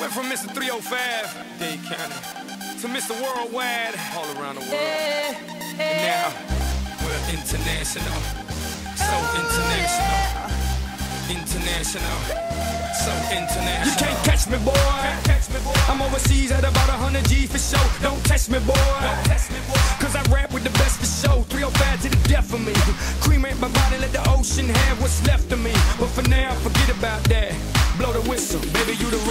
Went from Mr. 305, Dade County, to Mr. Worldwide, all around the world. And now, we're international. So oh, international. International. So international. You can't catch me, boy. Catch me, boy. I'm overseas at about 100 G for show. Don't test me, boy. Cause I rap with the best for show. 305 to the death of me. Cremate my body, let the ocean have what's left of me. But for now, forget about that. Blow the